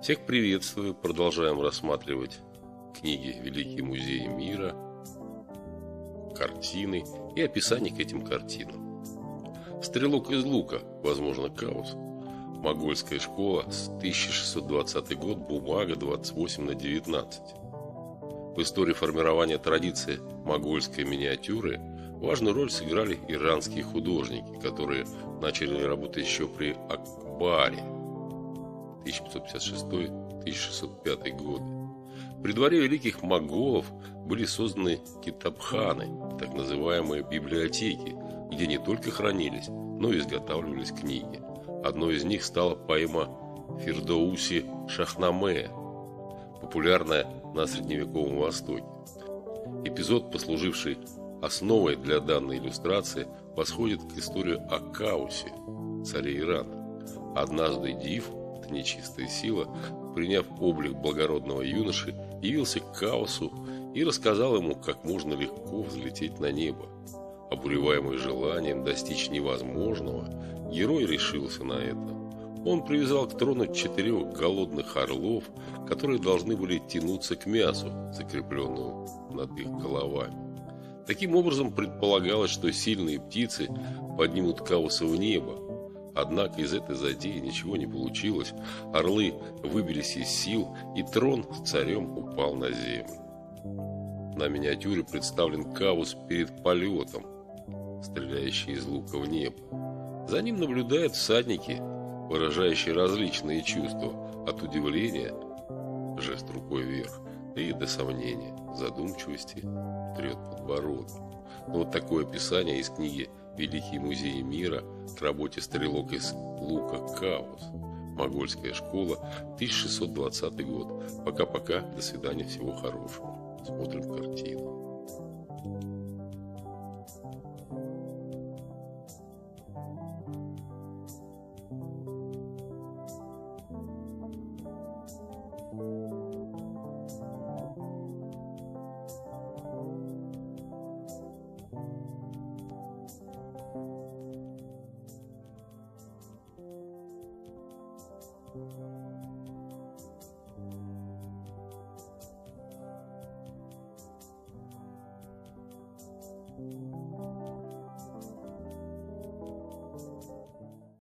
Всех приветствую. Продолжаем рассматривать книги «Великие музеи мира», картины и описание к этим картинам. «Стрелок из лука», возможно, Каус. Могольская школа, 1620 год, бумага 28 на 19. В истории формирования традиции могольской миниатюры важную роль сыграли иранские художники, которые начали работать еще при Акбаре – 1556-1605 годы. При дворе великих моголов были созданы китабханы, так называемые библиотеки, где не только хранились, но и изготавливались книги. Одной из них стала поэма Фердоуси Шахнаме, популярная на Средневековом Востоке. Эпизод, послуживший основой для данной иллюстрации, восходит к истории о Каусе, царе Ирана. Однажды Див нечистая сила, приняв облик благородного юноши, явился к Каосу и рассказал ему, как можно легко взлететь на небо. Обуреваемый желанием достичь невозможного, герой решился на это. Он привязал к трону четырех голодных орлов, которые должны были тянуться к мясу, закрепленному над их головами. Таким образом предполагалось, что сильные птицы поднимут Каоса в небо, Однако из этой затеи ничего не получилось. Орлы выбились из сил, и трон с царем упал на землю. На миниатюре представлен Кавус перед полетом, стреляющий из лука в небо. За ним наблюдают всадники, выражающие различные чувства, от удивления, жест рукой вверх, и до сомнения, задумчивости, трет подбородок. Но вот такое описание из книги Великие музеи мира к работе стрелок из лука Каус. Могольская школа, 1620 год. Пока-пока, до свидания, всего хорошего. Смотрим картину.